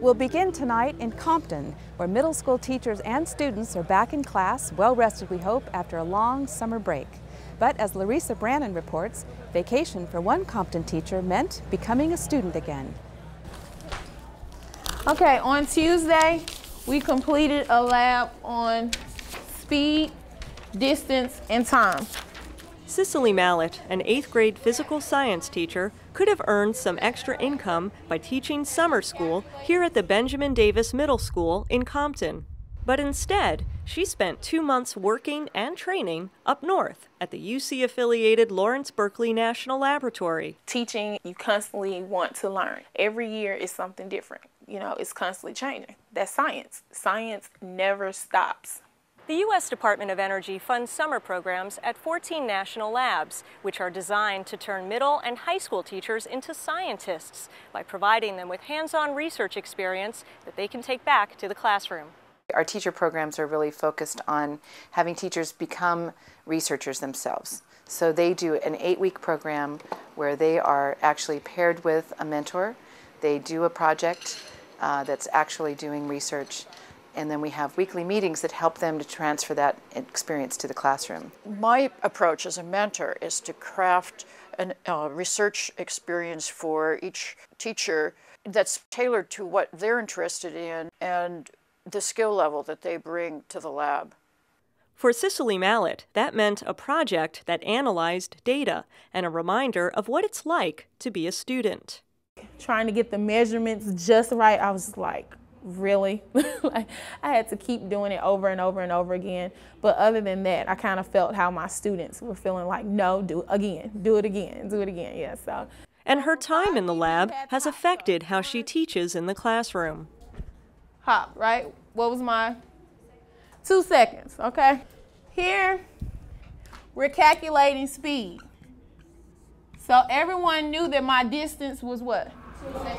will begin tonight in Compton, where middle school teachers and students are back in class, well rested we hope, after a long summer break. But as Larissa Brannon reports, vacation for one Compton teacher meant becoming a student again. Okay, on Tuesday, we completed a lab on speed, distance, and time. Cicely Mallett, an eighth grade physical science teacher, could have earned some extra income by teaching summer school here at the Benjamin Davis Middle School in Compton. But instead, she spent two months working and training up north at the UC affiliated Lawrence Berkeley National Laboratory. Teaching, you constantly want to learn. Every year is something different. You know, it's constantly changing. That's science. Science never stops. The U.S. Department of Energy funds summer programs at 14 national labs, which are designed to turn middle and high school teachers into scientists by providing them with hands-on research experience that they can take back to the classroom. Our teacher programs are really focused on having teachers become researchers themselves. So they do an eight-week program where they are actually paired with a mentor. They do a project uh, that's actually doing research and then we have weekly meetings that help them to transfer that experience to the classroom. My approach as a mentor is to craft a uh, research experience for each teacher that's tailored to what they're interested in and the skill level that they bring to the lab. For Cicely Mallett, that meant a project that analyzed data and a reminder of what it's like to be a student. Trying to get the measurements just right, I was like, really like i had to keep doing it over and over and over again. But other than that i kind of felt how my students were feeling like no do it again do it again do it again yeah so. And her time in the lab has affected how she teaches in the classroom. Hop right? What was my two seconds okay? Here we're calculating speed. So everyone knew that my distance was what?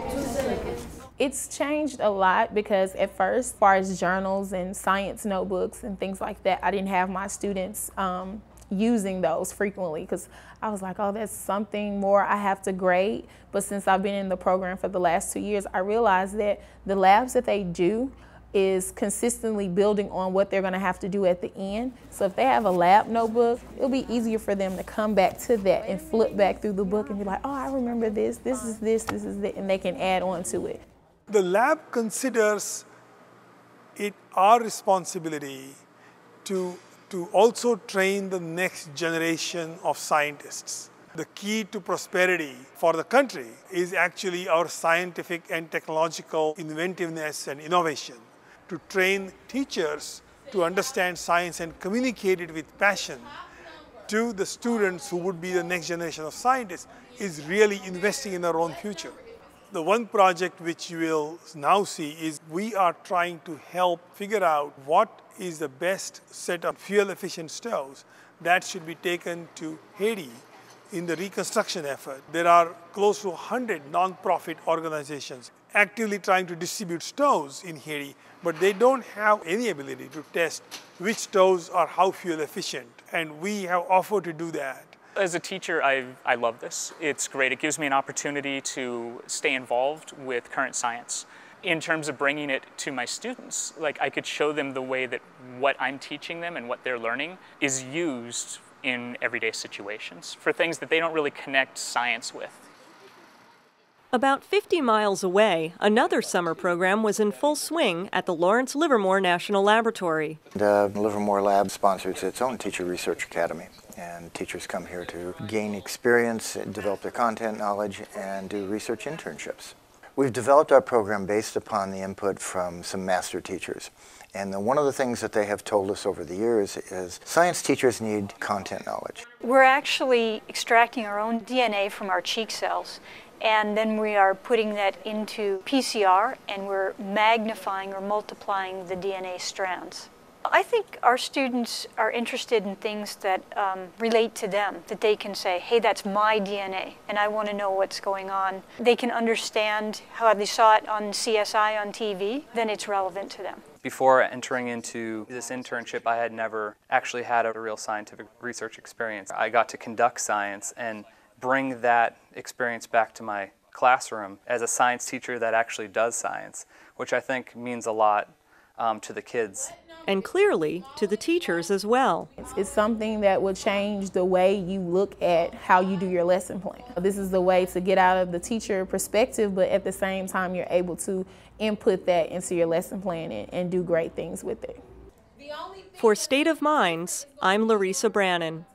Two seconds it's changed a lot because at first, as far as journals and science notebooks and things like that, I didn't have my students um, using those frequently because I was like, oh, that's something more I have to grade. But since I've been in the program for the last two years, I realized that the labs that they do is consistently building on what they're going to have to do at the end. So if they have a lab notebook, it'll be easier for them to come back to that and flip back through the book and be like, oh, I remember this, this is this, this is that, and they can add on to it. The lab considers it our responsibility to, to also train the next generation of scientists. The key to prosperity for the country is actually our scientific and technological inventiveness and innovation. To train teachers to understand science and communicate it with passion to the students who would be the next generation of scientists is really investing in our own future. The one project which you will now see is we are trying to help figure out what is the best set of fuel efficient stoves that should be taken to Haiti in the reconstruction effort. There are close to 100 non-profit organizations actively trying to distribute stoves in Haiti, but they don't have any ability to test which stoves are how fuel efficient. And we have offered to do that. As a teacher, I, I love this. It's great. It gives me an opportunity to stay involved with current science. In terms of bringing it to my students, like I could show them the way that what I'm teaching them and what they're learning is used in everyday situations for things that they don't really connect science with. About 50 miles away, another summer program was in full swing at the Lawrence Livermore National Laboratory. Uh, the Livermore Lab sponsors its own Teacher Research Academy and teachers come here to gain experience, develop their content knowledge, and do research internships. We've developed our program based upon the input from some master teachers. And the, one of the things that they have told us over the years is science teachers need content knowledge. We're actually extracting our own DNA from our cheek cells and then we are putting that into PCR and we're magnifying or multiplying the DNA strands. I think our students are interested in things that um, relate to them, that they can say, hey, that's my DNA, and I want to know what's going on. They can understand how they saw it on CSI on TV, then it's relevant to them. Before entering into this internship, I had never actually had a real scientific research experience. I got to conduct science and bring that experience back to my classroom as a science teacher that actually does science, which I think means a lot um, to the kids. And clearly to the teachers as well. It's, it's something that will change the way you look at how you do your lesson plan. This is the way to get out of the teacher perspective, but at the same time, you're able to input that into your lesson plan and, and do great things with it. For State of Minds, I'm Larissa Brannon.